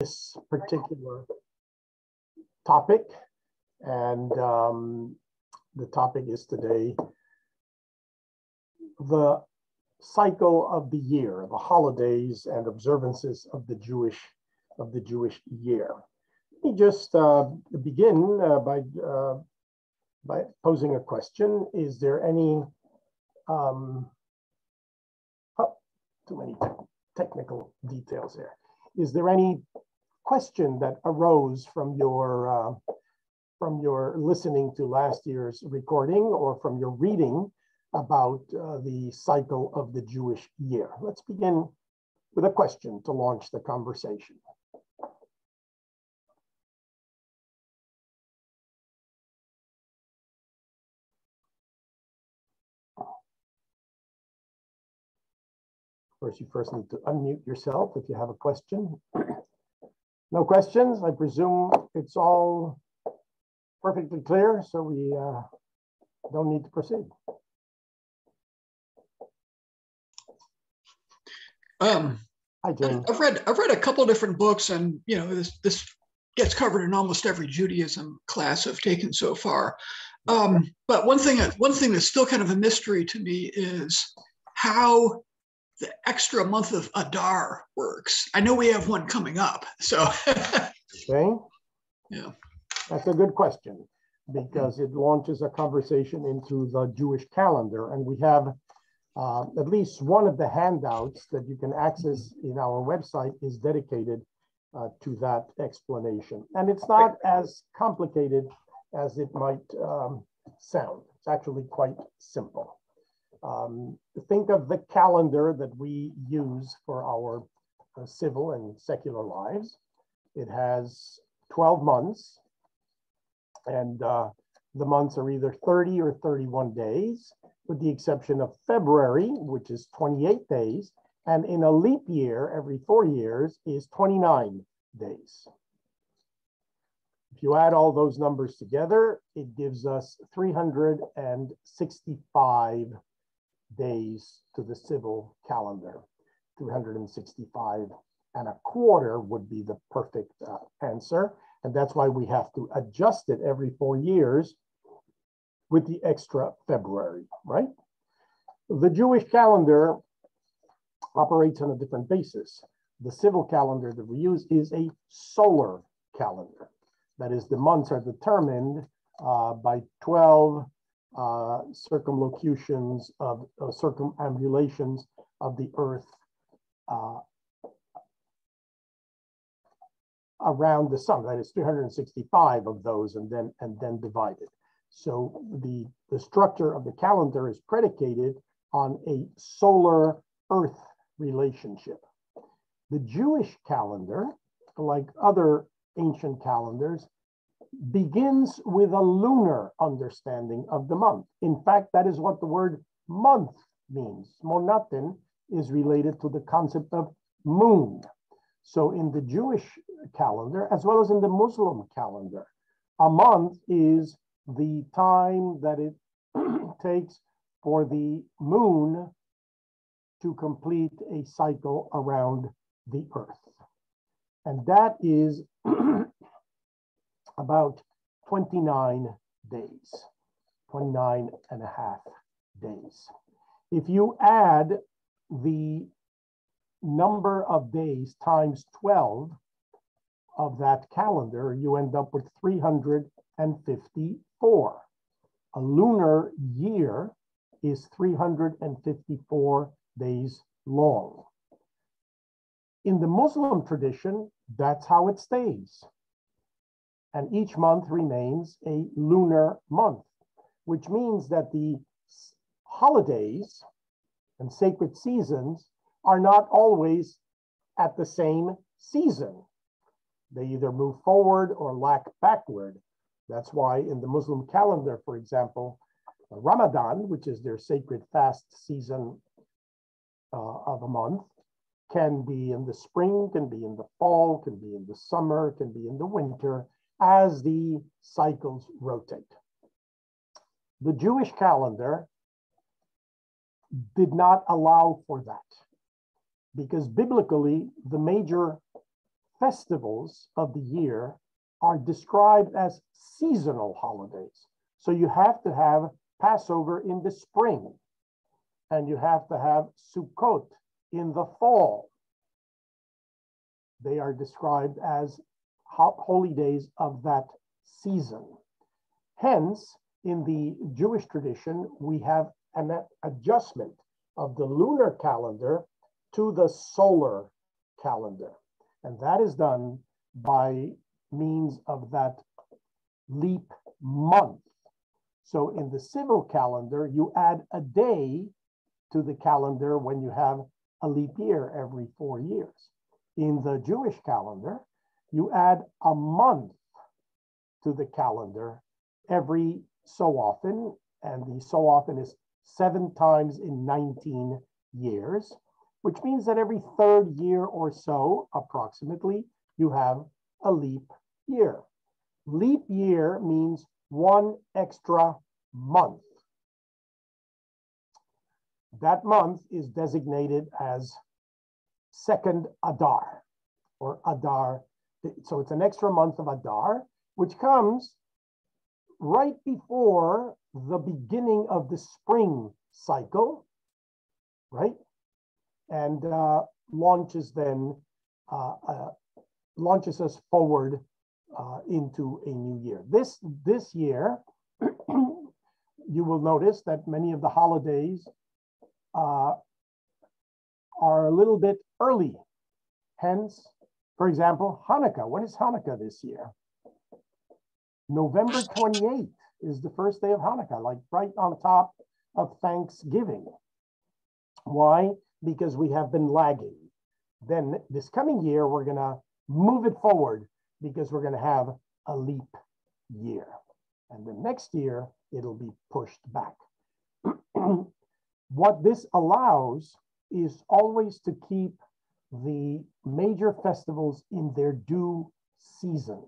this particular topic. And um, the topic is today the cycle of the year, the holidays and observances of the Jewish of the Jewish year. Let me just uh, begin uh, by uh, by posing a question. Is there any um, oh, too many te technical details here? Is there any question that arose from your uh, from your listening to last year's recording or from your reading about uh, the cycle of the Jewish year? Let's begin with a question to launch the conversation. Of course, you first need to unmute yourself if you have a question. no questions? I presume it's all perfectly clear, so we uh, don't need to proceed. Um, Hi, Jane. I've read I've read a couple different books, and you know this this gets covered in almost every Judaism class I've taken so far. Um, but one thing one thing that's still kind of a mystery to me is how the extra month of Adar works. I know we have one coming up, so. okay. Yeah. That's a good question because it launches a conversation into the Jewish calendar, and we have uh, at least one of the handouts that you can access in our website is dedicated uh, to that explanation. And it's not as complicated as it might um, sound. It's actually quite simple. Um, think of the calendar that we use for our uh, civil and secular lives. It has 12 months, and uh, the months are either 30 or 31 days, with the exception of February, which is 28 days, and in a leap year, every four years, is 29 days. If you add all those numbers together, it gives us 365 days to the civil calendar. 365 and a quarter would be the perfect uh, answer. And that's why we have to adjust it every four years with the extra February, right? The Jewish calendar operates on a different basis. The civil calendar that we use is a solar calendar. That is, the months are determined uh, by 12 uh, circumlocutions of uh, circumambulations of the earth uh, around the sun. That is 365 of those and then and then divided. So the, the structure of the calendar is predicated on a solar earth relationship. The Jewish calendar, like other ancient calendars, begins with a lunar understanding of the month. In fact, that is what the word month means. Monaten is related to the concept of moon. So in the Jewish calendar, as well as in the Muslim calendar, a month is the time that it takes for the moon to complete a cycle around the earth. And that is about 29 days, 29 and a half days. If you add the number of days times 12 of that calendar, you end up with 354. A lunar year is 354 days long. In the Muslim tradition, that's how it stays and each month remains a lunar month, which means that the holidays and sacred seasons are not always at the same season. They either move forward or lack backward. That's why in the Muslim calendar, for example, Ramadan, which is their sacred fast season uh, of a month, can be in the spring, can be in the fall, can be in the summer, can be in the winter, as the cycles rotate. The Jewish calendar did not allow for that because biblically, the major festivals of the year are described as seasonal holidays. So you have to have Passover in the spring, and you have to have Sukkot in the fall. They are described as holy days of that season. Hence, in the Jewish tradition, we have an adjustment of the lunar calendar to the solar calendar. And that is done by means of that leap month. So in the civil calendar, you add a day to the calendar when you have a leap year every four years. In the Jewish calendar, you add a month to the calendar every so often, and the so often is seven times in 19 years, which means that every third year or so, approximately, you have a leap year. Leap year means one extra month. That month is designated as second Adar or Adar. So it's an extra month of Adar, which comes right before the beginning of the spring cycle, right? And uh, launches then, uh, uh, launches us forward uh, into a new year. This, this year, you will notice that many of the holidays uh, are a little bit early. Hence, for example, Hanukkah. When is Hanukkah this year? November 28th is the first day of Hanukkah, like right on top of Thanksgiving. Why? Because we have been lagging. Then this coming year, we're going to move it forward because we're going to have a leap year. And the next year, it'll be pushed back. what this allows is always to keep the major festivals in their due season.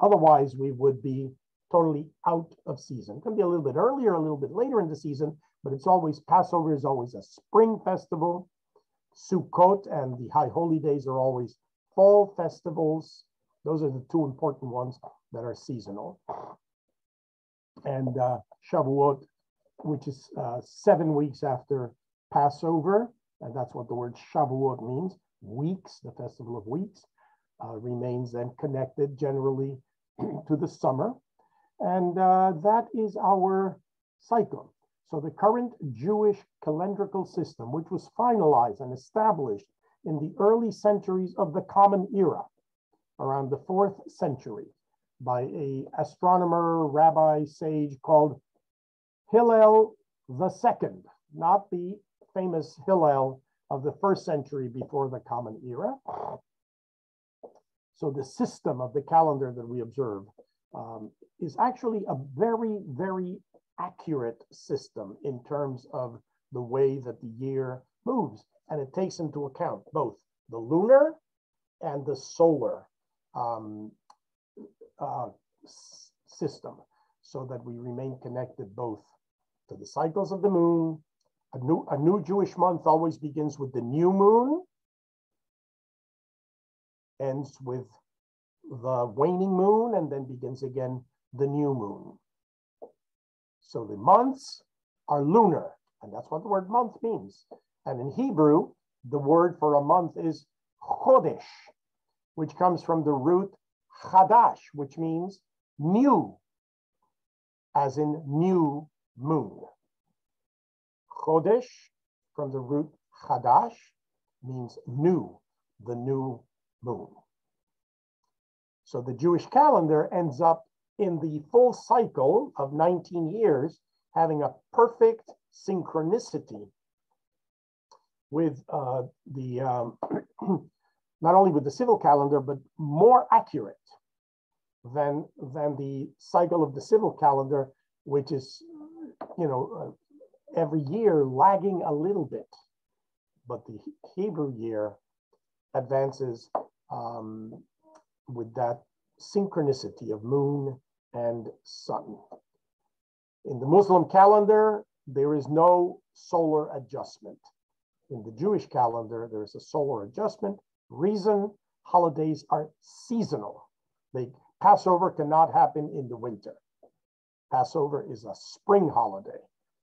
Otherwise, we would be totally out of season. It can be a little bit earlier, a little bit later in the season, but it's always Passover is always a spring festival. Sukkot and the high holy days are always fall festivals. Those are the two important ones that are seasonal. And uh, Shavuot, which is uh, seven weeks after Passover, and that's what the word Shavuot means, weeks, the festival of weeks, uh, remains then connected generally to the summer. And uh, that is our cycle. So the current Jewish calendrical system, which was finalized and established in the early centuries of the Common Era, around the fourth century, by a astronomer, rabbi, sage called Hillel II, not the famous Hillel of the first century before the Common Era. So the system of the calendar that we observe um, is actually a very, very accurate system in terms of the way that the year moves. And it takes into account both the lunar and the solar um, uh, system so that we remain connected both to the cycles of the moon. A new, a new Jewish month always begins with the new moon, ends with the waning moon, and then begins again the new moon. So the months are lunar, and that's what the word month means. And in Hebrew, the word for a month is chodesh, which comes from the root chadash, which means new, as in new moon. Chodesh, from the root chadash, means new, the new moon. So the Jewish calendar ends up in the full cycle of 19 years having a perfect synchronicity with uh, the um, not only with the civil calendar, but more accurate than, than the cycle of the civil calendar, which is, you know, uh, every year lagging a little bit. But the Hebrew year advances um, with that synchronicity of moon and sun. In the Muslim calendar, there is no solar adjustment. In the Jewish calendar, there is a solar adjustment. Reason, holidays are seasonal. They, Passover cannot happen in the winter. Passover is a spring holiday.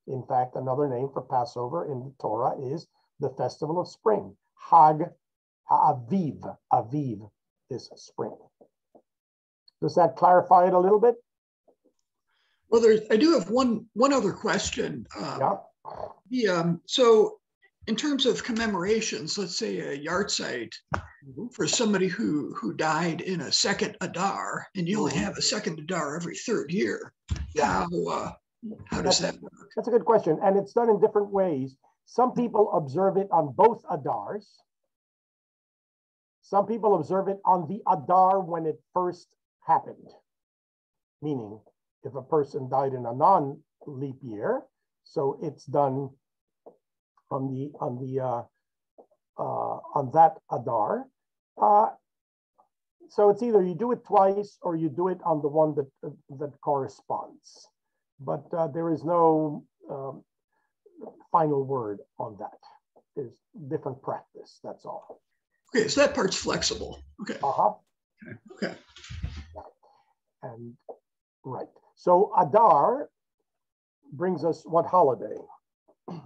In fact, another name for Passover in the Torah is the festival of spring. Hag Aviv. Aviv is spring. Does that clarify it a little bit? Well, there's, I do have one one other question. Um, yeah. The, um, so, in terms of commemorations, let's say a yahrzeit mm-hmm. for somebody who who died in a second Adar, and you only mm-hmm. have a second Adar every third year. Yeah. How uh, how does that's, that work? That's a good question, and it's done in different ways. Some people observe it on both Adars. Some people observe it on the Adar when it first happened, meaning if a person died in a non-leap year, so it's done on the on the uh, uh, on that Adar. Uh, so it's either you do it twice or you do it on the one that uh, that corresponds, but uh, there is no um, final word on that. There's different practice. That's all. Okay, so that part's flexible. Okay. Uh huh. Okay. okay. And right. So Adar brings us what holiday?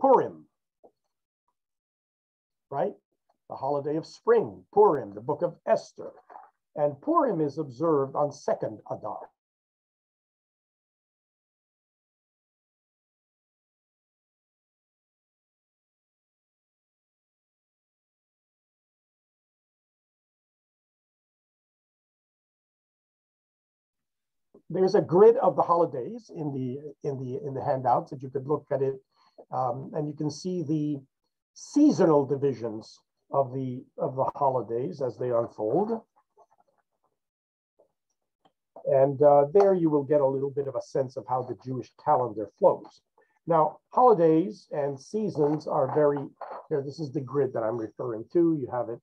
Purim, right? The holiday of spring, Purim, the book of Esther. And Purim is observed on second Adar. there's a grid of the holidays in the in the in the handouts that you could look at it, um, and you can see the seasonal divisions of the of the holidays as they unfold. And uh, there you will get a little bit of a sense of how the Jewish calendar flows. Now, holidays and seasons are very, here, this is the grid that I'm referring to. You have it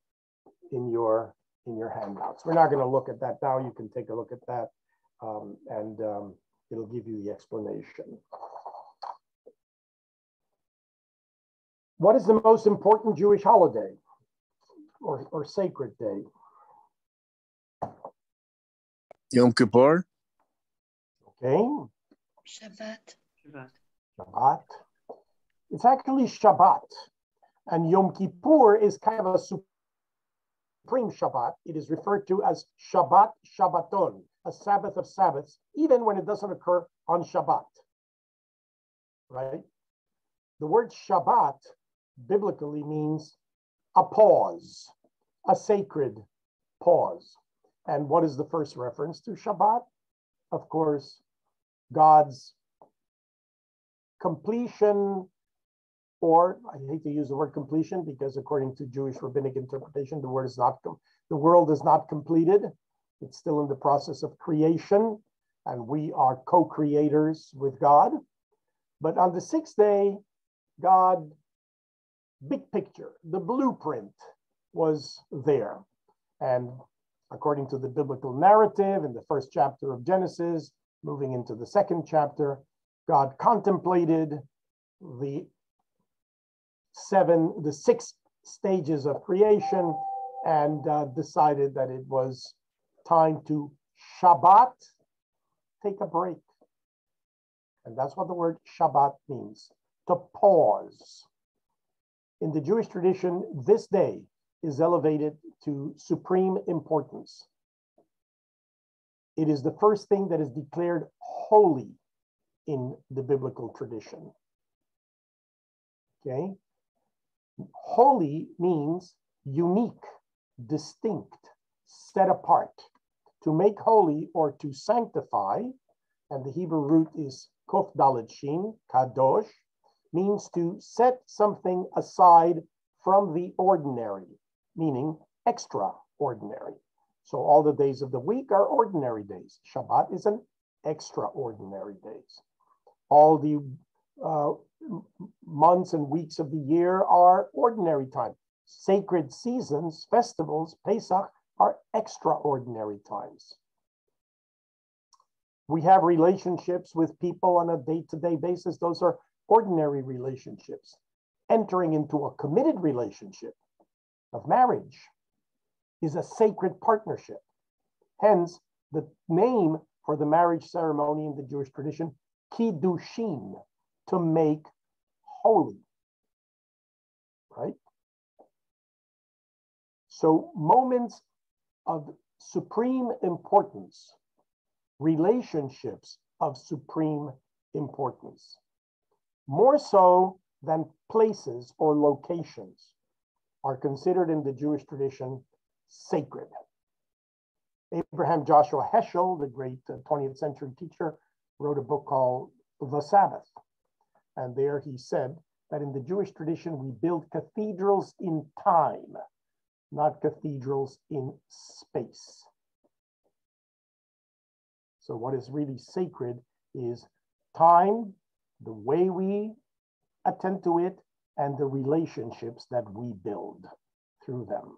in your in your handouts. We're not going to look at that now. You can take a look at that um, and um, it'll give you the explanation. What is the most important Jewish holiday or, or sacred day? Yom Kippur. Okay. Shabbat. Shabbat. Shabbat. It's actually Shabbat. And Yom Kippur is kind of a supreme Shabbat. It is referred to as Shabbat Shabbaton a Sabbath of Sabbaths, even when it doesn't occur on Shabbat. Right? The word Shabbat biblically means a pause, a sacred pause. And what is the first reference to Shabbat? Of course, God's completion, or I hate to use the word completion because according to Jewish rabbinic interpretation, the word is not the world is not completed. It's still in the process of creation, and we are co creators with God. But on the sixth day, God, big picture, the blueprint was there. And according to the biblical narrative in the first chapter of Genesis, moving into the second chapter, God contemplated the seven, the six stages of creation and uh, decided that it was time to Shabbat, take a break. And that's what the word Shabbat means, to pause. In the Jewish tradition, this day is elevated to supreme importance. It is the first thing that is declared holy in the biblical tradition. Okay? Holy means unique, distinct, set apart to make holy or to sanctify, and the Hebrew root is kof dalet shin, kadosh, means to set something aside from the ordinary, meaning extraordinary. So all the days of the week are ordinary days. Shabbat is an extraordinary days. All the uh, months and weeks of the year are ordinary time. Sacred seasons, festivals, Pesach, are extraordinary times. We have relationships with people on a day to day basis, those are ordinary relationships. Entering into a committed relationship of marriage is a sacred partnership. Hence, the name for the marriage ceremony in the Jewish tradition, kiddushin, to make holy. Right? So moments of supreme importance, relationships of supreme importance, more so than places or locations, are considered in the Jewish tradition sacred. Abraham Joshua Heschel, the great 20th uh, century teacher, wrote a book called The Sabbath. And there he said that in the Jewish tradition, we build cathedrals in time, not cathedrals in space. So, what is really sacred is time, the way we attend to it, and the relationships that we build through them.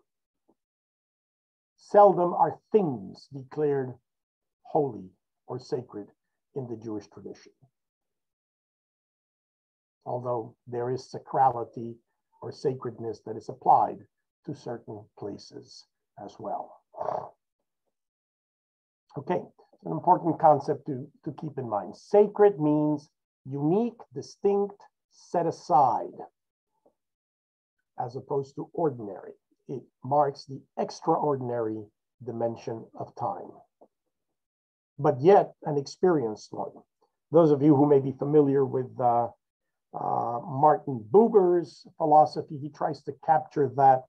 Seldom are things declared holy or sacred in the Jewish tradition. Although there is sacrality or sacredness that is applied to certain places as well. Okay, an important concept to, to keep in mind. Sacred means unique, distinct, set aside, as opposed to ordinary. It marks the extraordinary dimension of time, but yet an experienced one. Those of you who may be familiar with uh, uh, Martin Buber's philosophy, he tries to capture that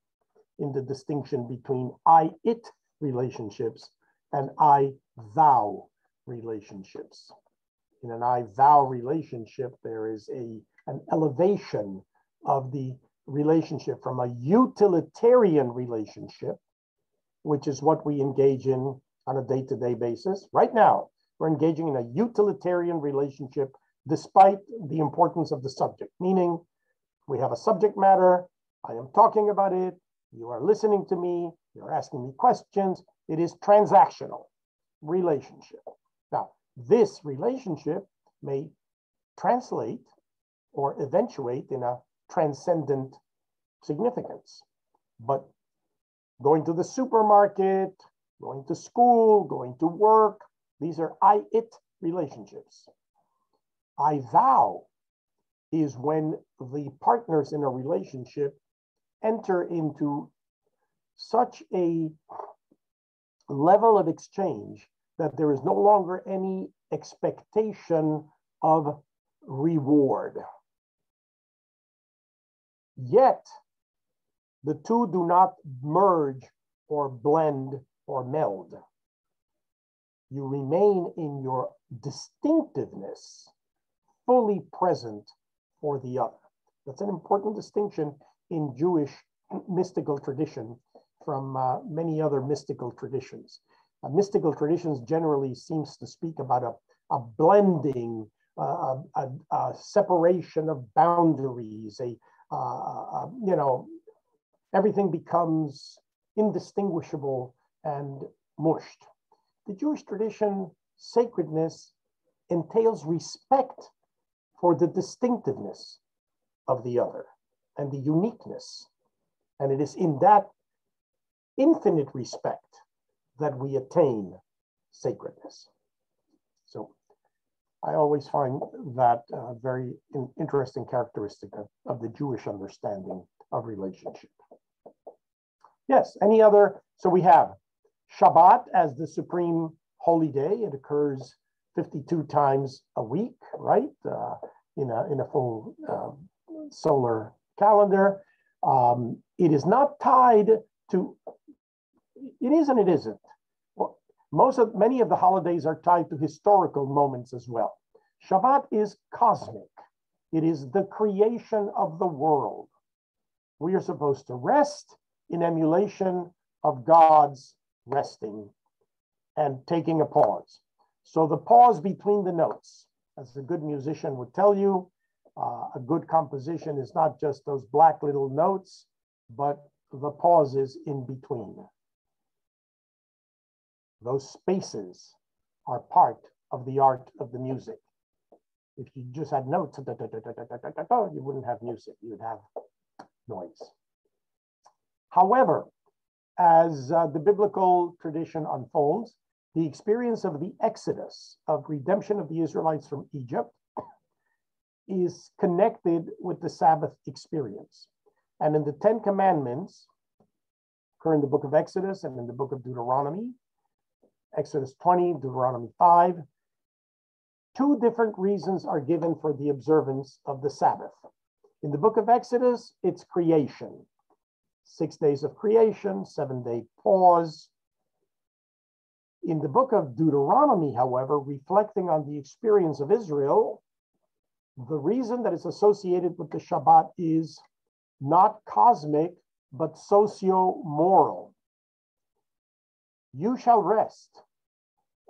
in the distinction between I it relationships and I thou relationships. In an I thou relationship, there is a, an elevation of the relationship from a utilitarian relationship, which is what we engage in on a day to day basis. Right now, we're engaging in a utilitarian relationship despite the importance of the subject, meaning we have a subject matter, I am talking about it, you are listening to me, you're asking me questions. It is transactional relationship. Now, this relationship may translate or eventuate in a transcendent significance. But going to the supermarket, going to school, going to work, these are I it relationships. I thou is when the partners in a relationship enter into such a level of exchange that there is no longer any expectation of reward. Yet, the two do not merge or blend or meld. You remain in your distinctiveness, fully present for the other. That's an important distinction in Jewish mystical tradition from uh, many other mystical traditions. Uh, mystical traditions generally seems to speak about a, a blending, uh, a, a, separation of boundaries, a, uh, uh, you know, everything becomes indistinguishable and mushed. The Jewish tradition, sacredness entails respect for the distinctiveness of the other and the uniqueness. And it is in that infinite respect that we attain sacredness. I always find that a very in, interesting characteristic of, of the Jewish understanding of relationship. Yes, any other? So we have Shabbat as the supreme holy day. It occurs 52 times a week, right? Uh, in, a, in a full uh, solar calendar. Um, it is not tied to, it is and it isn't. Most of, many of the holidays are tied to historical moments as well. Shabbat is cosmic. It is the creation of the world. We are supposed to rest in emulation of God's resting and taking a pause. So the pause between the notes, as a good musician would tell you, uh, a good composition is not just those black little notes, but the pauses in between. Those spaces are part of the art of the music. If you just had notes, you wouldn't have music, you would have noise. However, as uh, the biblical tradition unfolds, the experience of the Exodus, of redemption of the Israelites from Egypt, is connected with the Sabbath experience. And in the Ten Commandments, occur in the book of Exodus and in the book of Deuteronomy, Exodus 20, Deuteronomy 5, two different reasons are given for the observance of the Sabbath. In the book of Exodus, it's creation. Six days of creation, seven day pause. In the book of Deuteronomy, however, reflecting on the experience of Israel, the reason that it's associated with the Shabbat is not cosmic, but socio moral. You shall rest,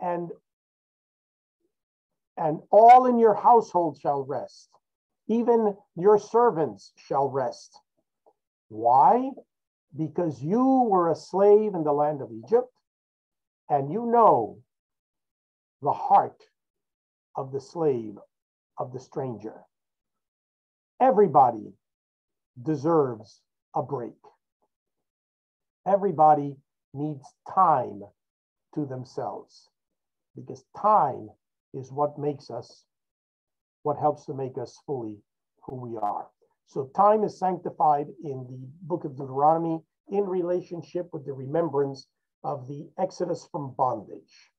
and and all in your household shall rest. Even your servants shall rest. Why? Because you were a slave in the land of Egypt, and you know the heart of the slave, of the stranger. Everybody deserves a break. Everybody needs time to themselves because time is what makes us, what helps to make us fully who we are. So time is sanctified in the book of Deuteronomy in relationship with the remembrance of the exodus from bondage.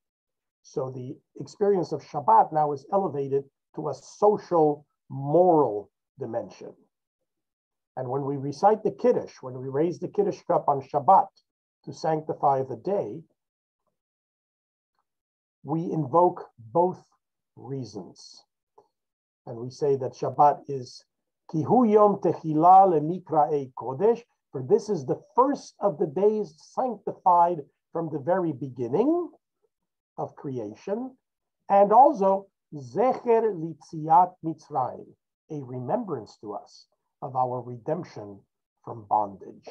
So the experience of Shabbat now is elevated to a social, moral dimension. And when we recite the Kiddush, when we raise the Kiddush cup on Shabbat to sanctify the day, we invoke both reasons. And we say that Shabbat is Kihu Yom Tehila Lemikrae Kodesh, for this is the first of the days sanctified from the very beginning of creation, and also Zecher Litziat Mitzrayim, a remembrance to us of our redemption from bondage.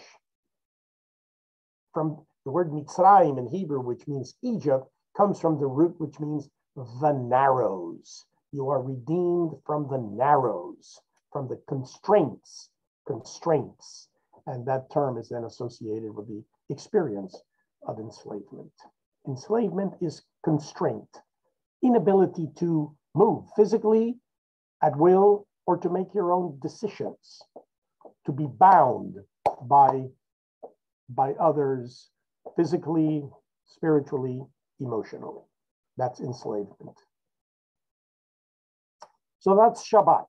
From the word Mitzrayim in Hebrew, which means Egypt, comes from the root which means the narrows. You are redeemed from the narrows, from the constraints, constraints. And that term is then associated with the experience of enslavement. Enslavement is constraint, inability to move physically at will or to make your own decisions, to be bound by, by others physically, spiritually, emotionally. That's enslavement. So that's Shabbat.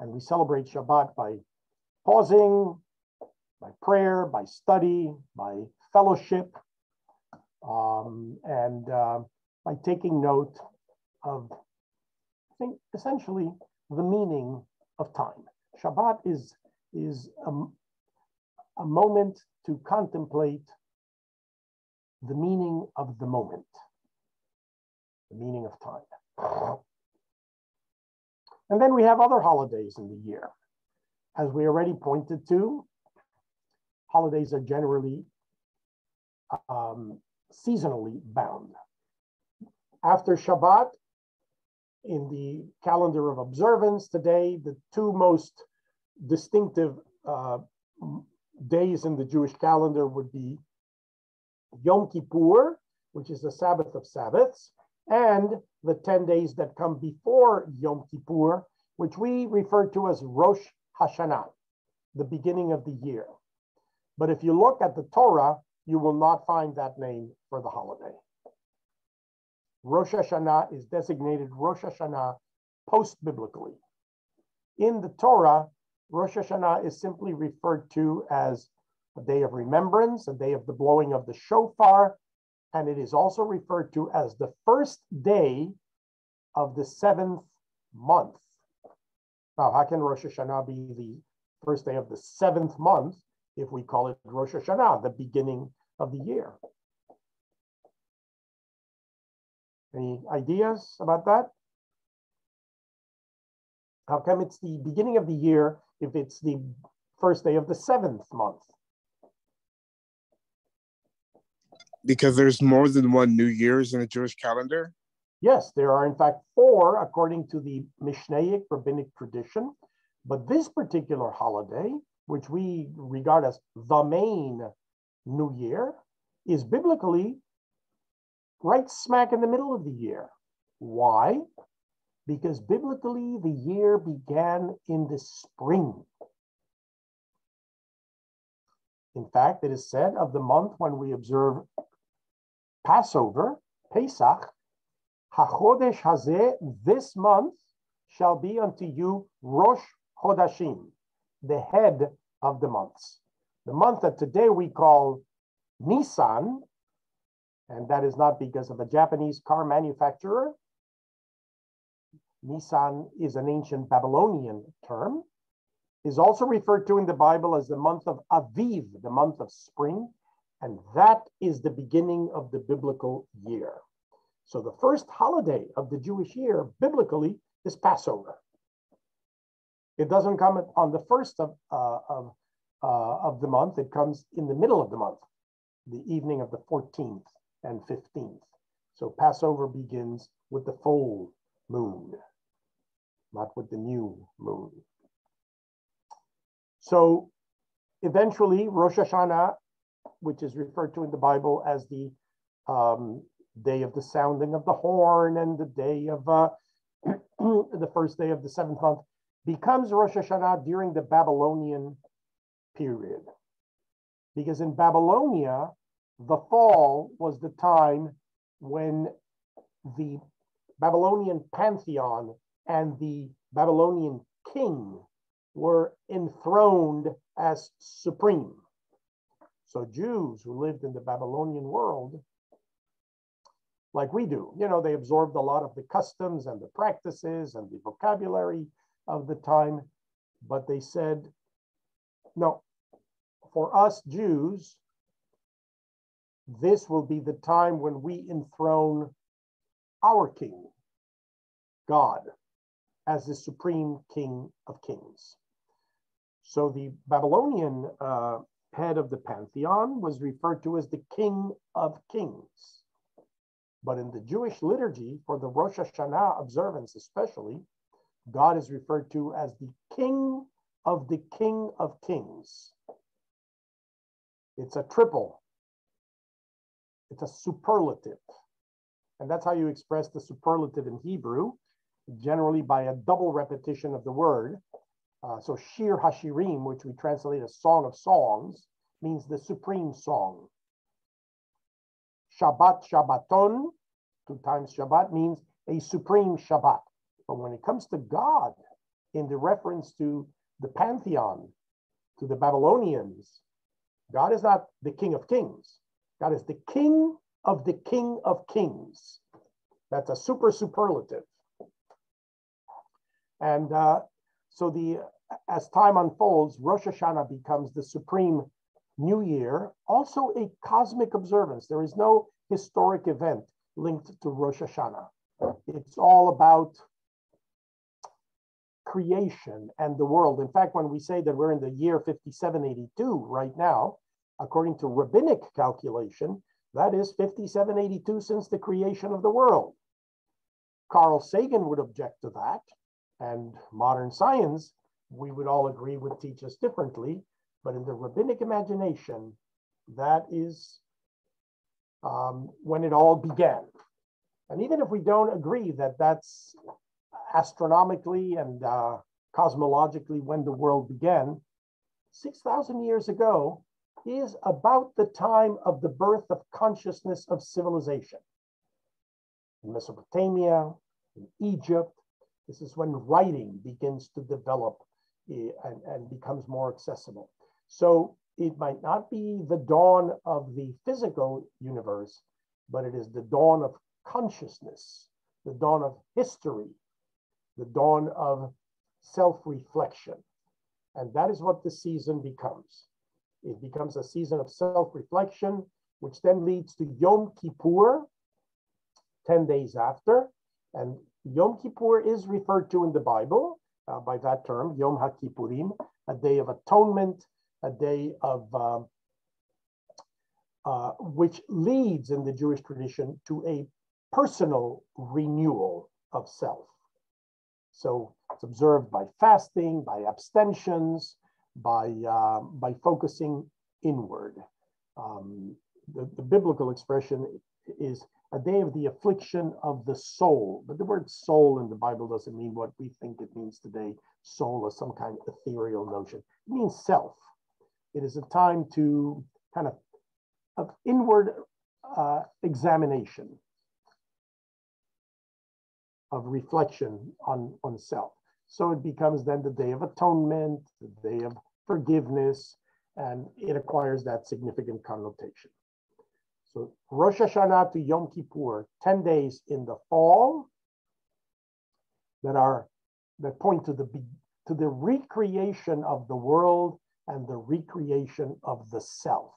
And we celebrate Shabbat by pausing, by prayer, by study, by fellowship, um, and uh, by taking note of, I think, essentially the meaning of time. Shabbat is, is a, a moment to contemplate the meaning of the moment, the meaning of time. And then we have other holidays in the year. As we already pointed to, holidays are generally um, seasonally bound. After Shabbat, in the calendar of observance today, the two most distinctive uh, days in the Jewish calendar would be Yom Kippur, which is the Sabbath of Sabbaths, and the 10 days that come before Yom Kippur, which we refer to as Rosh Hashanah, the beginning of the year. But if you look at the Torah, you will not find that name for the holiday. Rosh Hashanah is designated Rosh Hashanah post-biblically. In the Torah, Rosh Hashanah is simply referred to as a day of remembrance, a day of the blowing of the shofar, and it is also referred to as the first day of the seventh month. Now, how can Rosh Hashanah be the first day of the seventh month if we call it Rosh Hashanah, the beginning of the year? Any ideas about that? How come it's the beginning of the year if it's the first day of the seventh month? Because there's more than one New Year's in the Jewish calendar? Yes, there are in fact four according to the Mishnaic rabbinic tradition. But this particular holiday which we regard as the main new year, is biblically right smack in the middle of the year. Why? Because biblically, the year began in the spring. In fact, it is said of the month when we observe Passover, Pesach, HaChodesh Hazeh, this month shall be unto you Rosh Chodashim, the head of the months. The month that today we call Nisan, and that is not because of a Japanese car manufacturer. Nisan is an ancient Babylonian term, is also referred to in the Bible as the month of Aviv, the month of spring, and that is the beginning of the biblical year. So the first holiday of the Jewish year, biblically, is Passover. It doesn't come on the first of, uh, of, uh, of the month, it comes in the middle of the month, the evening of the 14th and 15th. So Passover begins with the full moon, not with the new moon. So eventually, Rosh Hashanah, which is referred to in the Bible as the um, day of the sounding of the horn and the day of uh, the first day of the seventh month, becomes Rosh Hashanah during the Babylonian period. Because in Babylonia, the fall was the time when the Babylonian pantheon and the Babylonian king were enthroned as supreme. So Jews who lived in the Babylonian world, like we do, you know, they absorbed a lot of the customs and the practices and the vocabulary of the time, but they said, no, for us Jews, this will be the time when we enthrone our king, God, as the supreme king of kings. So the Babylonian uh, head of the pantheon was referred to as the king of kings. But in the Jewish liturgy, for the Rosh Hashanah observance especially, God is referred to as the king of the king of kings. It's a triple it's a superlative. And that's how you express the superlative in Hebrew, generally by a double repetition of the word. Uh, so Shir Hashirim, which we translate as Song of Songs, means the supreme song. Shabbat Shabbaton, two times Shabbat, means a supreme Shabbat. But when it comes to God, in the reference to the pantheon, to the Babylonians, God is not the King of Kings. God is the King of the King of Kings. That's a super superlative. And uh, so the as time unfolds, Rosh Hashanah becomes the supreme new year, also a cosmic observance. There is no historic event linked to Rosh Hashanah. It's all about creation and the world. In fact, when we say that we're in the year 5782 right now, according to rabbinic calculation, that is 5782 since the creation of the world. Carl Sagan would object to that, and modern science, we would all agree, would teach us differently. But in the rabbinic imagination, that is um, when it all began. And even if we don't agree that that's astronomically and uh, cosmologically when the world began, 6,000 years ago, is about the time of the birth of consciousness of civilization. In Mesopotamia, in Egypt, this is when writing begins to develop eh, and, and becomes more accessible. So it might not be the dawn of the physical universe, but it is the dawn of consciousness, the dawn of history, the dawn of self reflection. And that is what the season becomes. It becomes a season of self-reflection, which then leads to Yom Kippur, 10 days after. And Yom Kippur is referred to in the Bible uh, by that term, Yom HaKippurim, a day of atonement, a day of um, uh, which leads in the Jewish tradition to a personal renewal of self. So it's observed by fasting, by abstentions, by, uh, by focusing inward. Um, the, the biblical expression is a day of the affliction of the soul. But the word soul in the Bible doesn't mean what we think it means today. Soul is some kind of ethereal notion. It means self. It is a time to kind of of inward uh, examination, of reflection on oneself. So it becomes then the day of atonement, the day of forgiveness, and it acquires that significant connotation. So Rosh Hashanah to Yom Kippur, 10 days in the fall that are that point to the to the recreation of the world and the recreation of the self.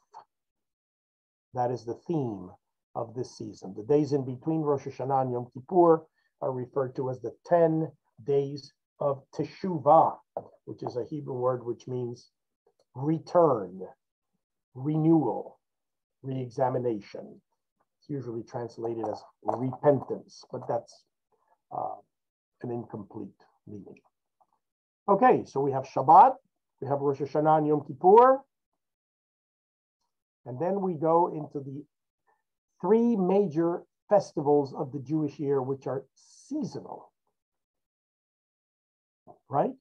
That is the theme of this season. The days in between Rosh Hashanah and Yom Kippur are referred to as the 10 days of Teshuvah, which is a Hebrew word which means return, renewal, re-examination. It's usually translated as repentance, but that's uh, an incomplete meaning. Okay, so we have Shabbat, we have Rosh Hashanah and Yom Kippur, and then we go into the three major festivals of the Jewish year, which are seasonal, right?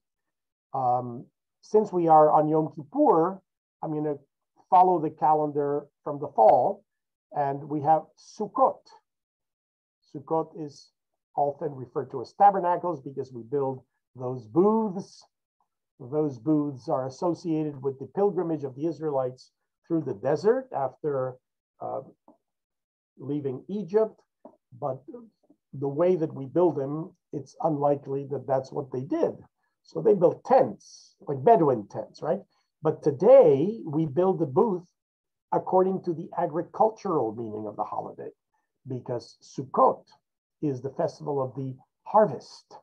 Um, since we are on Yom Kippur, I'm going to follow the calendar from the fall, and we have Sukkot. Sukkot is often referred to as tabernacles because we build those booths. Those booths are associated with the pilgrimage of the Israelites through the desert after uh, leaving Egypt. But the way that we build them, it's unlikely that that's what they did. So they built tents, like Bedouin tents, right? But today we build the booth according to the agricultural meaning of the holiday, because Sukkot is the festival of the harvest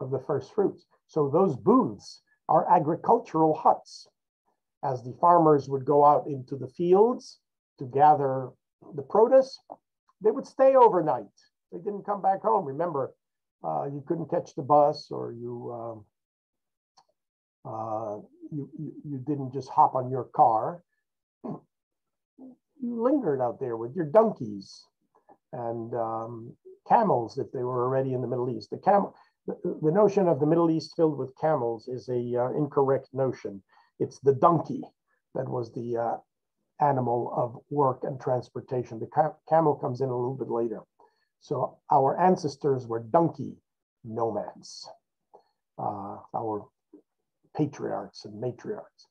of the first fruits. So those booths are agricultural huts. As the farmers would go out into the fields to gather the produce, they would stay overnight. They didn't come back home. Remember, uh, you couldn't catch the bus or you um, uh, you, you, didn't just hop on your car. You lingered out there with your donkeys and um, camels if they were already in the Middle East. The, camel, the, the notion of the Middle East filled with camels is a uh, incorrect notion. It's the donkey that was the uh, animal of work and transportation. The cam camel comes in a little bit later. So our ancestors were donkey nomads. Uh, our patriarchs and matriarchs.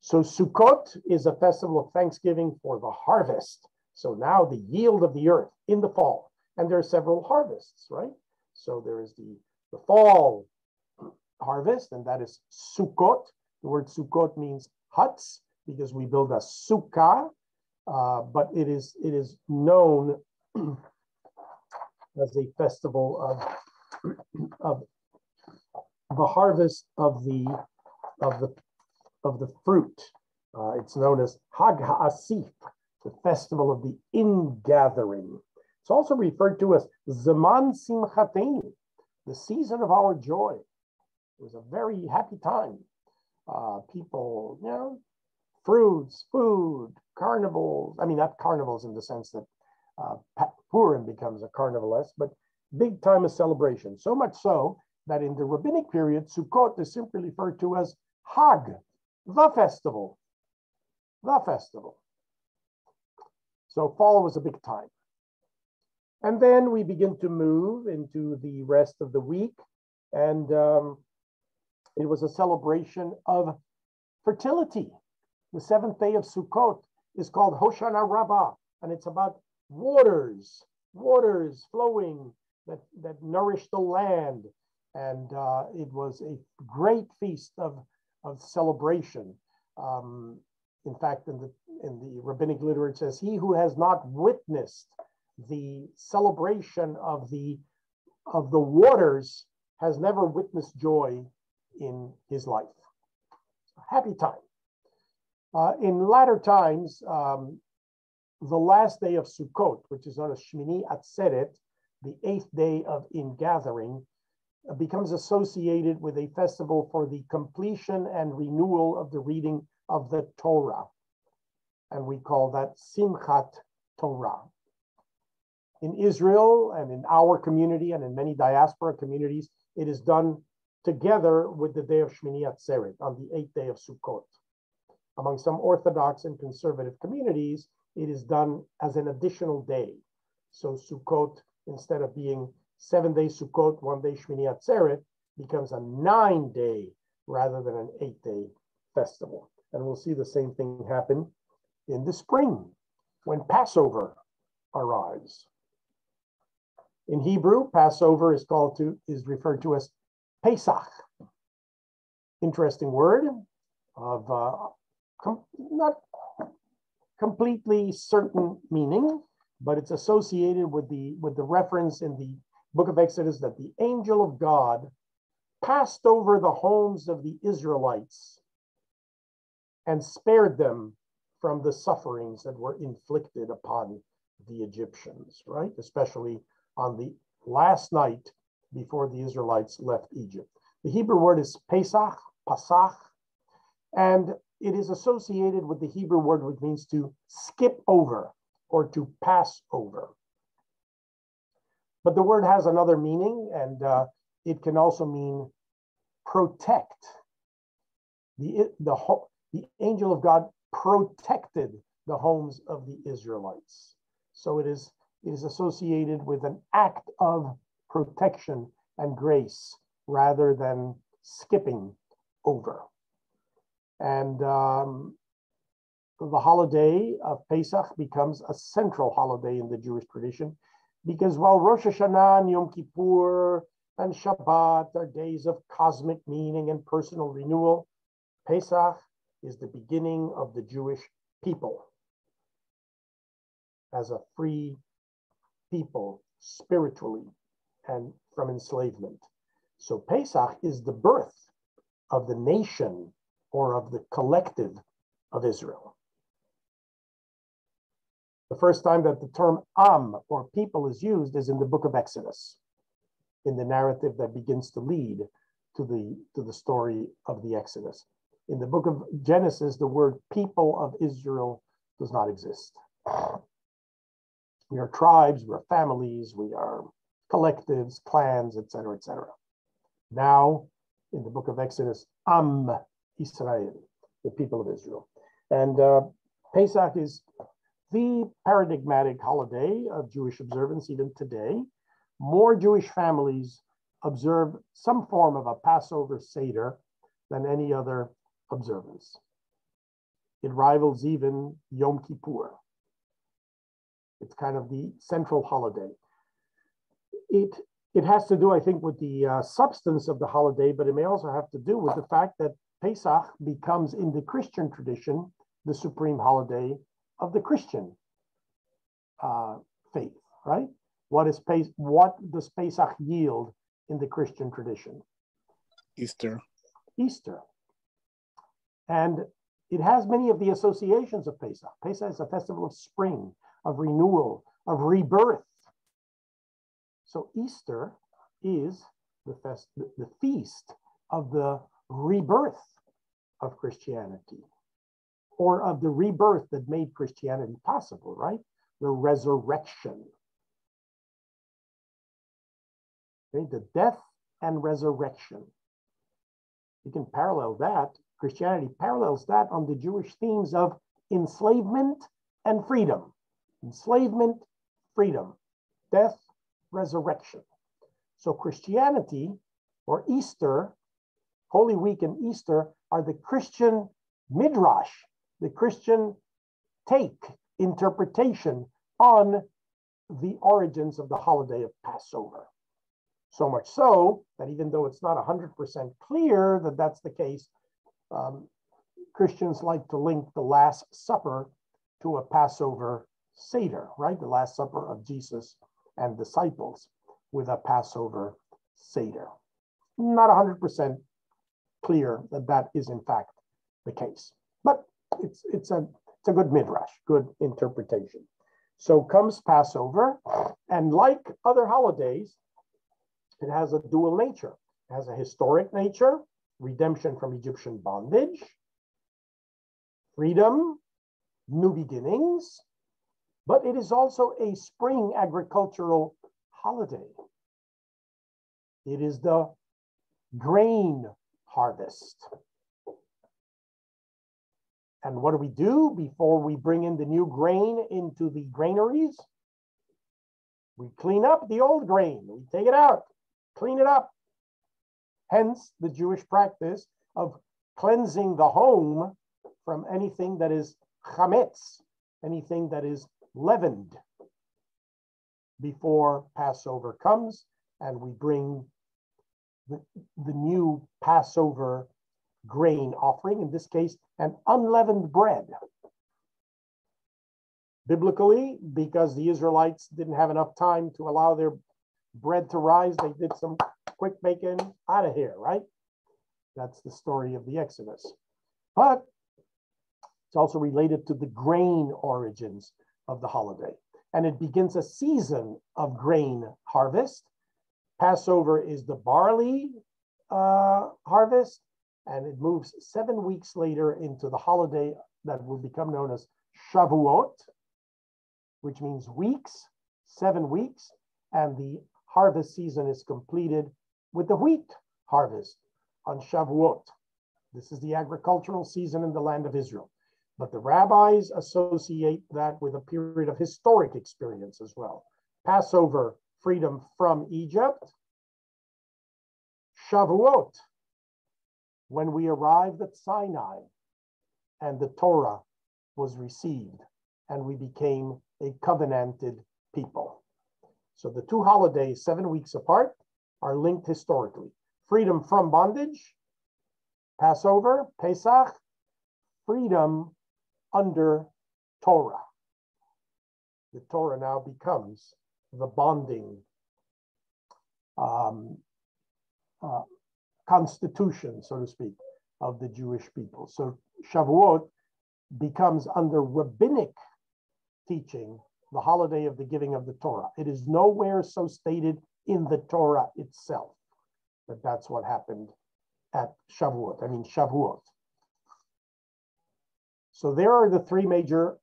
So Sukkot is a festival of thanksgiving for the harvest. So now the yield of the earth in the fall. And there are several harvests, right? So there is the, the fall harvest, and that is Sukkot. The word Sukkot means huts because we build a sukkah, uh, but it is it is known as a festival of, of the harvest of the of the, of the fruit. Uh, it's known as Hag HaAsif, the festival of the ingathering. It's also referred to as Zaman Simchateni, the season of our joy. It was a very happy time. Uh, people, you know, fruits, food, carnivals. I mean, not carnivals in the sense that uh, Purim becomes a carnivalesque, but big time of celebration. So much so that in the rabbinic period, Sukkot is simply referred to as Hag, the festival, the festival. So fall was a big time. And then we begin to move into the rest of the week. And um, it was a celebration of fertility. The seventh day of Sukkot is called Hoshana Rabbah, and it's about waters, waters flowing that, that nourish the land. And uh, it was a great feast of of celebration. Um, in fact, in the in the rabbinic literature, it says, "He who has not witnessed the celebration of the of the waters has never witnessed joy in his life." Happy time. Uh, in latter times, um, the last day of Sukkot, which is on a Shmini Atzeret, the eighth day of ingathering, Uh, becomes associated with a festival for the completion and renewal of the reading of the Torah. And we call that Simchat Torah. In Israel and in our community and in many diaspora communities, it is done together with the day of Shmini Atzeret on the eighth day of Sukkot. Among some Orthodox and conservative communities, it is done as an additional day. So Sukkot, instead of being seven days Sukkot, one day Shmini Atzeret, becomes a nine day rather than an eight day festival. And we'll see the same thing happen in the spring when Passover arrives. In Hebrew, Passover is called to is referred to as Pesach. Interesting word of uh, com- not completely certain meaning, but it's associated with the with the reference in the book of Exodus that the angel of God passed over the homes of the Israelites and spared them from the sufferings that were inflicted upon the Egyptians, right? Especially on the last night before the Israelites left Egypt. The Hebrew word is Pesach, Pasach, and it is associated with the Hebrew word which means to skip over or to pass over. But the word has another meaning, and uh, it can also mean protect. The, the, the angel of God protected the homes of the Israelites. So it is, it is associated with an act of protection and grace rather than skipping over. And um, the holiday of Pesach becomes a central holiday in the Jewish tradition because while Rosh Hashanah and Yom Kippur and Shabbat are days of cosmic meaning and personal renewal, Pesach is the beginning of the Jewish people as a free people spiritually and from enslavement. So Pesach is the birth of the nation or of the collective of Israel. The first time that the term Am or people is used is in the book of Exodus, in the narrative that begins to lead to the, to the story of the Exodus. In the book of Genesis, the word people of Israel does not exist. We are tribes, we are families, we are collectives, clans, etc., etc. Now, in the book of Exodus, Am Israel, the people of Israel. And uh, Pesach is the paradigmatic holiday of Jewish observance even today. More Jewish families observe some form of a Passover Seder than any other observance. It rivals even Yom Kippur. It's kind of the central holiday. It, it has to do, I think, with the uh, substance of the holiday, but it may also have to do with the fact that Pesach becomes, in the Christian tradition, the supreme holiday of the Christian uh, faith, right? What is what does Pesach yield in the Christian tradition? Easter. Easter. And it has many of the associations of Pesach. Pesach is a festival of spring, of renewal, of rebirth. So Easter is the, fest, the feast of the rebirth of Christianity or of the rebirth that made Christianity possible, right? The resurrection. Okay, the death and resurrection. You can parallel that. Christianity parallels that on the Jewish themes of enslavement and freedom. Enslavement, freedom, death, resurrection. So Christianity or Easter, Holy Week and Easter are the Christian midrash the Christian take interpretation on the origins of the holiday of Passover. So much so that even though it's not 100% clear that that's the case, um, Christians like to link the Last Supper to a Passover Seder, right? The Last Supper of Jesus and disciples with a Passover Seder. Not 100% clear that that is in fact the case. But it's it's a it's a good midrash, good interpretation. So comes Passover, and like other holidays, it has a dual nature. It has a historic nature, redemption from Egyptian bondage, freedom, new beginnings, but it is also a spring agricultural holiday. It is the grain harvest. And what do we do before we bring in the new grain into the granaries? We clean up the old grain, we take it out, clean it up. Hence the Jewish practice of cleansing the home from anything that is chametz, anything that is leavened before Passover comes and we bring the, the new Passover grain offering, in this case, an unleavened bread. Biblically, because the Israelites didn't have enough time to allow their bread to rise, they did some quick bacon out of here, right? That's the story of the Exodus. But it's also related to the grain origins of the holiday. And it begins a season of grain harvest. Passover is the barley uh, harvest, and it moves seven weeks later into the holiday that will become known as Shavuot, which means weeks, seven weeks, and the harvest season is completed with the wheat harvest on Shavuot. This is the agricultural season in the land of Israel. But the rabbis associate that with a period of historic experience as well. Passover, freedom from Egypt. Shavuot, when we arrived at Sinai and the Torah was received and we became a covenanted people. So the two holidays, seven weeks apart, are linked historically. Freedom from bondage, Passover, Pesach, freedom under Torah. The Torah now becomes the bonding um, uh, constitution, so to speak, of the Jewish people. So Shavuot becomes under rabbinic teaching the holiday of the giving of the Torah. It is nowhere so stated in the Torah itself, but that's what happened at Shavuot. I mean, Shavuot. So there are the three major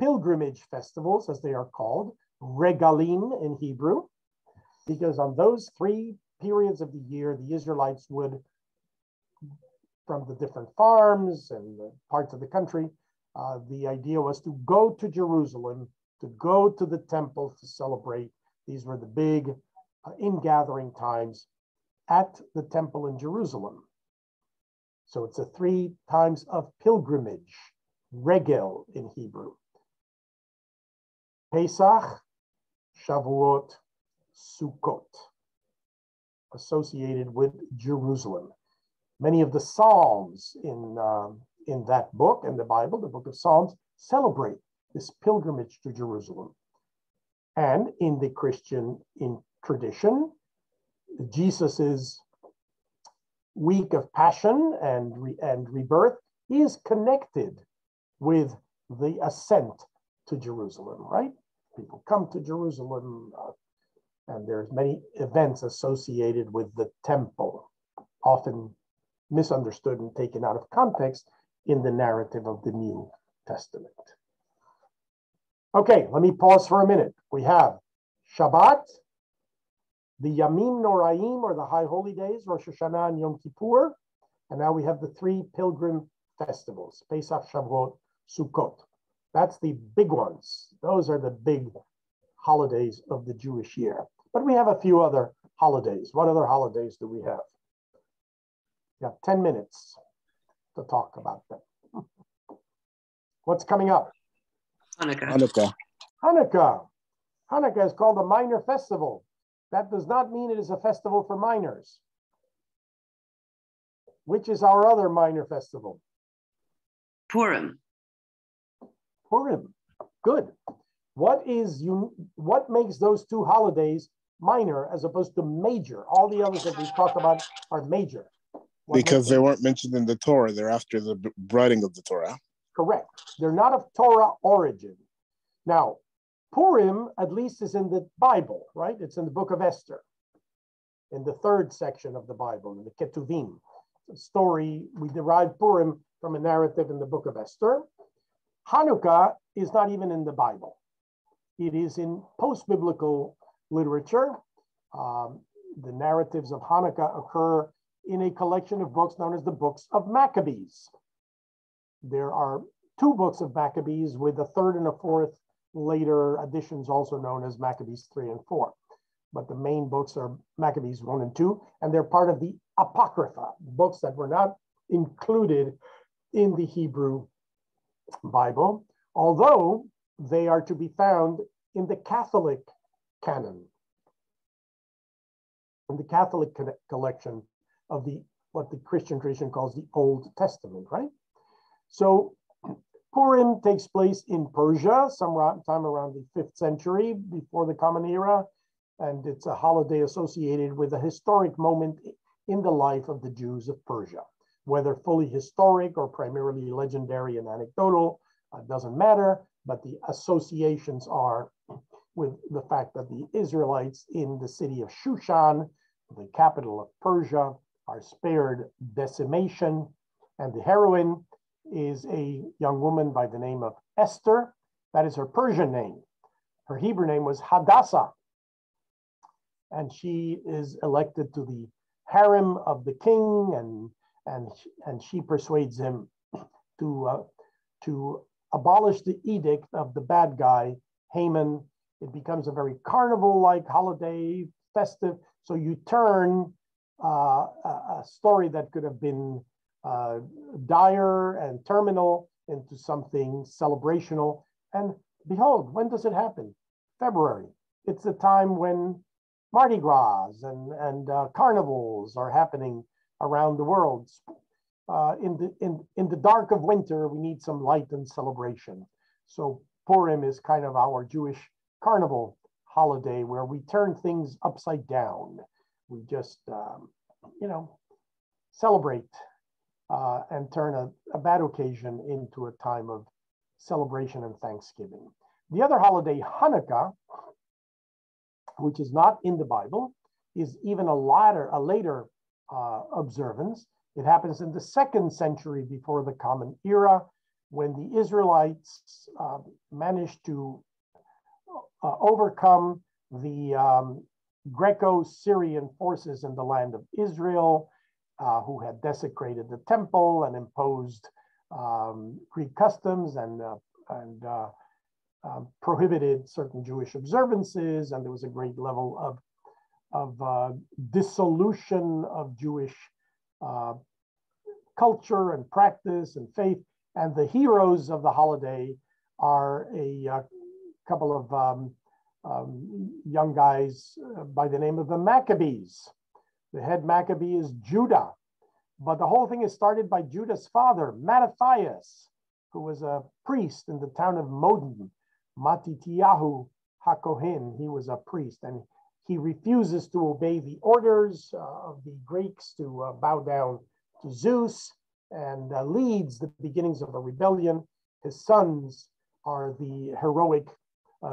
pilgrimage festivals, as they are called, regalim in Hebrew, because on those three periods of the year, the Israelites would, from the different farms and parts of the country, uh, the idea was to go to Jerusalem, to go to the temple to celebrate. These were the big uh, ingathering times at the temple in Jerusalem. So it's a three times of pilgrimage regel in Hebrew. Pesach, Shavuot, Sukkot, associated with Jerusalem. Many of the Psalms in, um, in that book, in the Bible, the book of Psalms, celebrate this pilgrimage to Jerusalem. And in the Christian in tradition, Jesus's week of passion and, re- and rebirth is connected with the ascent to Jerusalem, right? People come to Jerusalem, uh, and there's many events associated with the temple, often misunderstood and taken out of context in the narrative of the New Testament. Okay, let me pause for a minute. We have Shabbat, the Yamim Noraim, or the High Holy Days, Rosh Hashanah and Yom Kippur, and now we have the three pilgrim festivals, Pesach, Shavuot, Sukkot. That's the big ones. Those are the big holidays of the Jewish year. But we have a few other holidays. What other holidays do we have? We have 10 minutes to talk about them. What's coming up? Hanukkah. Hanukkah. Hanukkah. Hanukkah is called a minor festival. That does not mean it is a festival for minors. Which is our other minor festival? Purim. Purim. Good. What is you? What makes those two holidays minor as opposed to major? All the others that we talked about are major. What because they weren't mentioned in the Torah. They're after the writing of the Torah. Correct. They're not of Torah origin. Now, Purim, at least, is in the Bible, right? It's in the book of Esther. in the third section of the Bible, in the Ketuvim. The story, we derive Purim from a narrative in the book of Esther. Hanukkah is not even in the Bible. It is in post-biblical literature. Um, the narratives of Hanukkah occur in a collection of books known as the books of Maccabees. There are two books of Maccabees with a third and a fourth later additions, also known as Maccabees 3 and 4. But the main books are Maccabees 1 and 2, and they're part of the Apocrypha, books that were not included in the Hebrew Bible, although they are to be found in the Catholic canon, in the Catholic collection of the what the Christian tradition calls the Old Testament, right? So Purim takes place in Persia, sometime around the fifth century before the Common Era, and it's a holiday associated with a historic moment in the life of the Jews of Persia. Whether fully historic or primarily legendary and anecdotal, uh, doesn't matter, but the associations are with the fact that the Israelites in the city of Shushan, the capital of Persia, are spared decimation, and the heroine is a young woman by the name of Esther. That is her Persian name. Her Hebrew name was Hadassah. And she is elected to the harem of the king, and, and, and she persuades him to, uh, to abolish the edict of the bad guy, Haman. It becomes a very carnival like holiday, festive. So you turn uh, a, a story that could have been uh, dire and terminal into something celebrational. And behold, when does it happen? February. It's the time when Mardi Gras and, and uh, carnivals are happening around the world. Uh, in, the, in, in the dark of winter, we need some light and celebration. So Purim is kind of our Jewish carnival holiday where we turn things upside down. We just, um, you know, celebrate uh, and turn a, a bad occasion into a time of celebration and thanksgiving. The other holiday, Hanukkah, which is not in the Bible, is even a later, a later uh, observance. It happens in the second century before the Common Era, when the Israelites uh, managed to uh, overcome the um, Greco-Syrian forces in the land of Israel uh, who had desecrated the temple and imposed um, Greek customs and, uh, and uh, um, prohibited certain Jewish observances. And there was a great level of, of uh, dissolution of Jewish uh, culture and practice and faith. And the heroes of the holiday are a couple of um, um, young guys by the name of the Maccabees. The head Maccabee is Judah. But the whole thing is started by Judah's father, Mattathias, who was a priest in the town of Modin, Matityahu Hakohen, He was a priest and he refuses to obey the orders uh, of the Greeks to uh, bow down to Zeus and uh, leads the beginnings of a rebellion. His sons are the heroic uh,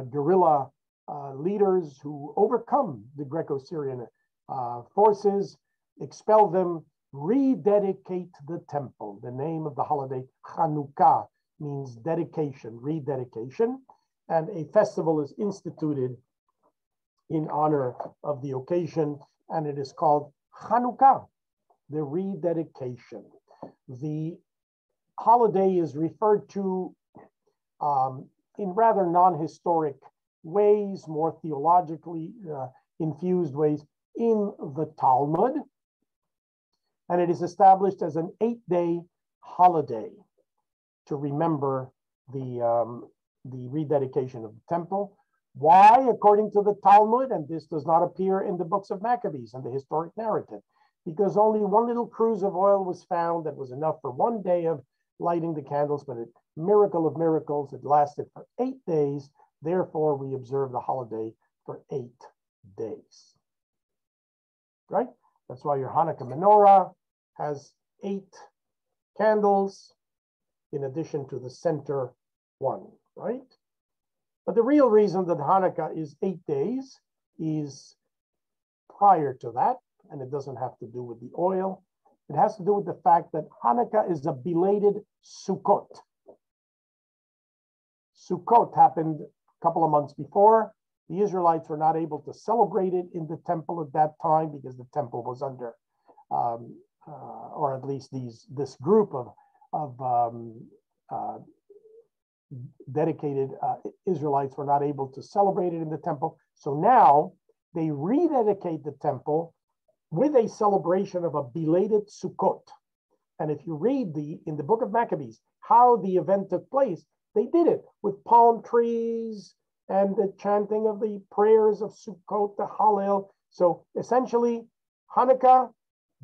guerrilla uh, leaders who overcome the Greco Syrian uh, forces, expel them, rededicate the temple. The name of the holiday, Chanukah, means dedication, rededication. And a festival is instituted in honor of the occasion, and it is called Chanukah, the rededication. The holiday is referred to um, in rather non historic ways, more theologically uh, infused ways in the Talmud, and it is established as an eight-day holiday to remember the, um, the rededication of the temple. Why, according to the Talmud, and this does not appear in the books of Maccabees and the historic narrative, because only one little cruse of oil was found that was enough for one day of lighting the candles, but a miracle of miracles, it lasted for eight days. Therefore, we observe the holiday for eight days right? That's why your Hanukkah menorah has eight candles in addition to the center one, right? But the real reason that Hanukkah is eight days is prior to that, and it doesn't have to do with the oil. It has to do with the fact that Hanukkah is a belated Sukkot. Sukkot happened a couple of months before. The Israelites were not able to celebrate it in the temple at that time because the temple was under, um, uh, or at least these this group of of um, uh, dedicated uh, Israelites were not able to celebrate it in the temple. So now they rededicate the temple with a celebration of a belated Sukkot. And if you read the in the book of Maccabees how the event took place, they did it with palm trees and the chanting of the prayers of Sukkot, the Hallel. So essentially, Hanukkah,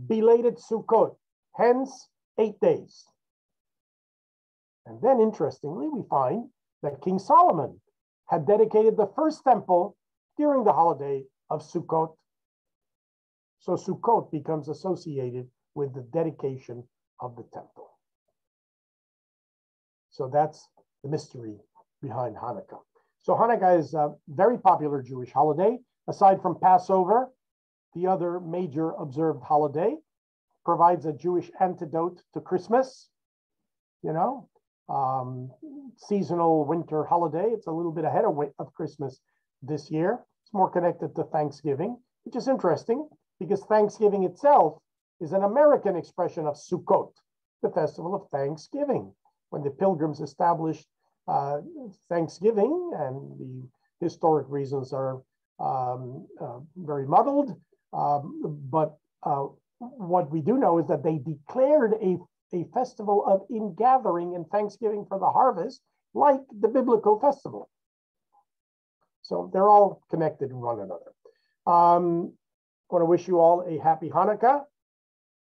belated Sukkot, hence eight days. And then interestingly, we find that King Solomon had dedicated the first temple during the holiday of Sukkot. So Sukkot becomes associated with the dedication of the temple. So that's the mystery behind Hanukkah. So Hanukkah is a very popular Jewish holiday. Aside from Passover, the other major observed holiday provides a Jewish antidote to Christmas. You know, um, seasonal winter holiday. It's a little bit ahead of, of Christmas this year. It's more connected to Thanksgiving, which is interesting because Thanksgiving itself is an American expression of Sukkot, the festival of Thanksgiving. When the pilgrims established uh, Thanksgiving, and the historic reasons are um, uh, very muddled, um, but uh, what we do know is that they declared a a festival of ingathering and thanksgiving for the harvest, like the biblical festival. So they're all connected in one another. Um, I want to wish you all a happy Hanukkah.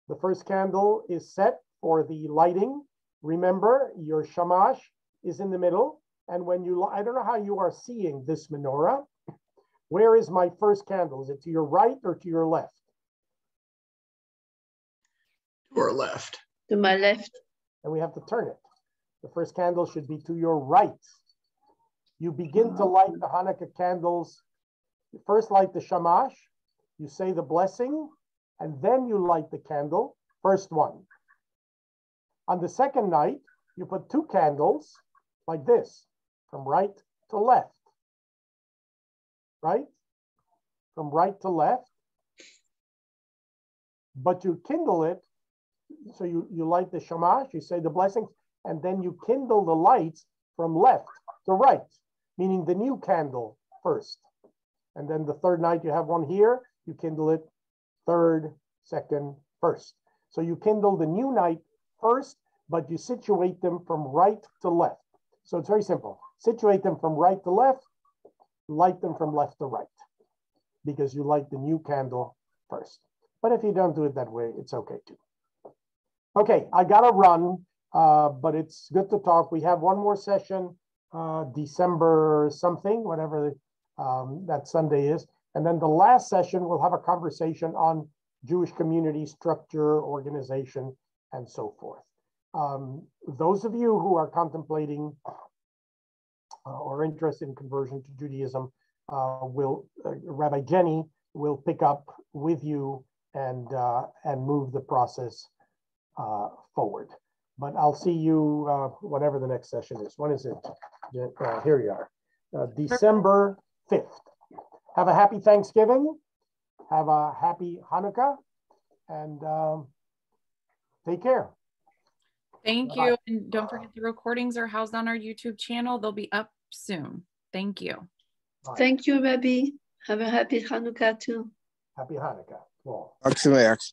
The first candle is set for the lighting. Remember, your shamash is in the middle. And when you, I don't know how you are seeing this menorah. Where is my first candle? Is it to your right or to your left? To our left. To my left. And we have to turn it. The first candle should be to your right. You begin to light the Hanukkah candles. You first light the shamash, you say the blessing, and then you light the candle, first one. On the second night, you put two candles like this, from right to left. Right? From right to left. But you kindle it so you, you light the shamash, you say the blessings, and then you kindle the lights from left to right, meaning the new candle first. And then the third night you have one here, you kindle it third, second, first. So you kindle the new night first, but you situate them from right to left. So it's very simple. Situate them from right to left, light them from left to right, because you light the new candle first. But if you don't do it that way, it's okay too. Okay, I got to run, uh, but it's good to talk. We have one more session, uh, December something, whatever um, that Sunday is. And then the last session, we'll have a conversation on Jewish community structure, organization, and so forth. Um, those of you who are contemplating uh, or interested in conversion to Judaism, uh, will uh, Rabbi Jenny will pick up with you and uh, and move the process uh, forward. But I'll see you uh, whatever the next session is. When is it? Here you are, December 5th. Have a happy Thanksgiving. Have a happy Hanukkah and um, take care. Thank you. And don't forget the recordings are housed on our YouTube channel. They'll be up soon. Thank you. Bye. Thank you, Rabbi. Have a happy Hanukkah too. Happy Hanukkah. Well. Excellent.